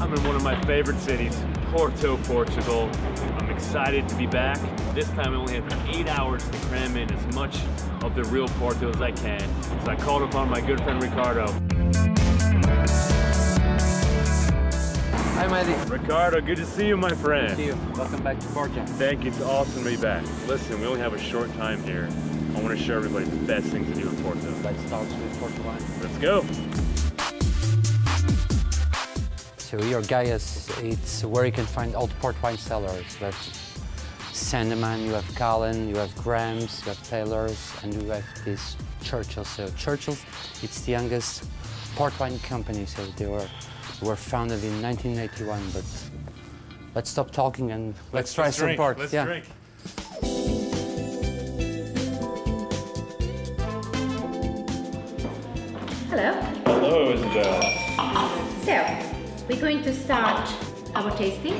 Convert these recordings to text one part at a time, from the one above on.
I'm in one of my favorite cities, Porto, Portugal. I'm excited to be back. This time I only have eight hours to cram in as much of the real Porto as I can. So I called upon my good friend Ricardo. Hi, Mehdy. Ricardo, good to see you, my friend. See you. Welcome back to Porto. Thank you. It's awesome to be back. Listen, we only have a short time here. I want to show everybody the best things to do in Porto. Let's start with Porto wine. Let's go. So here, Gaia, it's where you can find old port wine cellars. You have Sandeman, you have Cálem, you have Graham's, you have Taylors, and you have this Churchill. So Churchill, it's the youngest port wine company. So they were were founded in 1981. But let's stop talking and let's, try some drink. port. Let's yeah. drink. Hello. Hello, Isabel. Uh, so, we're going to start our tasting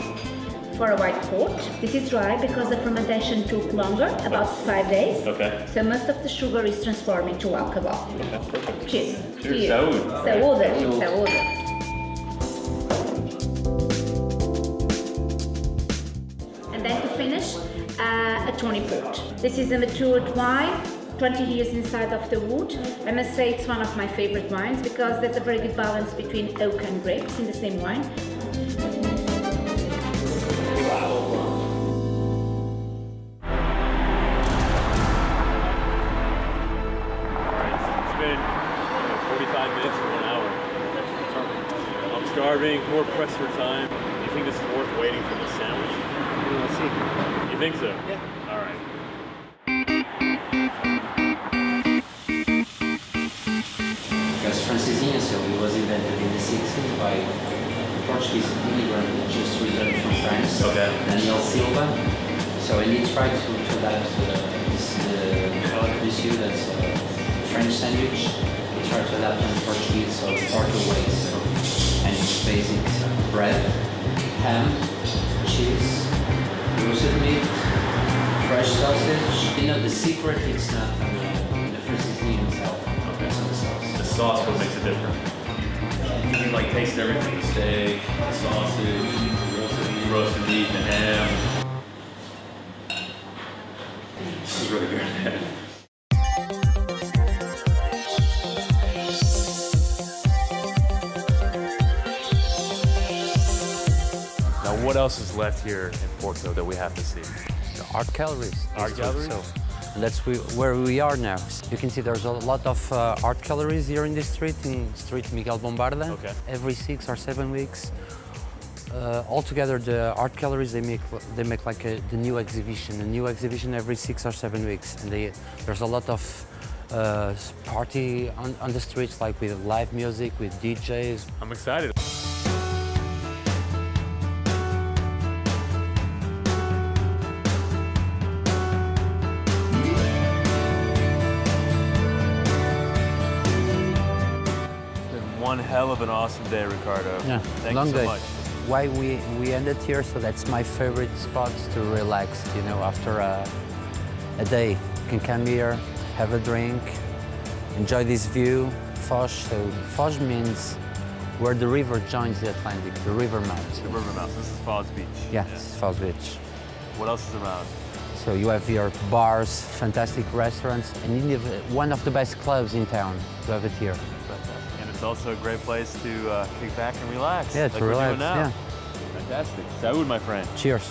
for a white port. This is dry because the fermentation took longer, about five days. Okay. So most of the sugar is transformed into alcohol. Cheers. To Cheers. you. Saúde. Saúde. Saúde. And then to finish, uh, a Tawny port. This is a matured wine, 20 years inside of the wood. I must say it's one of my favorite wines because there's a very good balance between oak and grapes in the same wine. It's been you know, 45 minutes to one hour. I'm starving, more pressed for time. Do you think this is worth waiting for the sandwich? We'll see. You think so? Yeah. All right. Because Francesinha, so it was invented in the 60s by a Portuguese immigrant who just returned from France, Okay. Daniel Silva. So and he tried to, to adapt uh, this uh, croque monsieur that's a French sandwich. He tried to adapt in Portuguese, so Porto way. So and it's basic bread, ham, cheese, roasted fresh sausage. You know the secret is not in uh, the, in the Francesinha itself. It's on the sauce. The sauce what makes it different. You can like taste everything. The steak, the sausage, roasted meat, roasted meat, the ham. This is really good. Now, what else is left here in Porto that we have to see? Art galleries. Art galleries? So and that's we, where we are now. You can see there's a lot of uh, art galleries here in this street, in Street Miguel Bombarda. Okay. Every six or seven weeks. Uh, altogether, the art galleries they make they make like a, the new exhibition, a new exhibition every six or seven weeks, and they, there's a lot of uh, party on, on the streets, like with live music, with DJs. I'm excited. One hell of an awesome day, Ricardo. Yeah, Thank long you so day. much. Why we, we ended here, so that's my favorite spot to relax, you know, after a, a day. You can come here, have a drink, enjoy this view. Foz, so Foz means where the river joins the Atlantic, the river mouth. The River Mouse. This is Falls Beach. Yeah, it's Foz Beach. What else is around? So you have your bars, fantastic restaurants, and you have one of the best clubs in town. You have it here. And it's also a great place to uh, kick back and relax. Yeah, like to we're relax, doing now. yeah. Fantastic. Saúde, my friend. Cheers.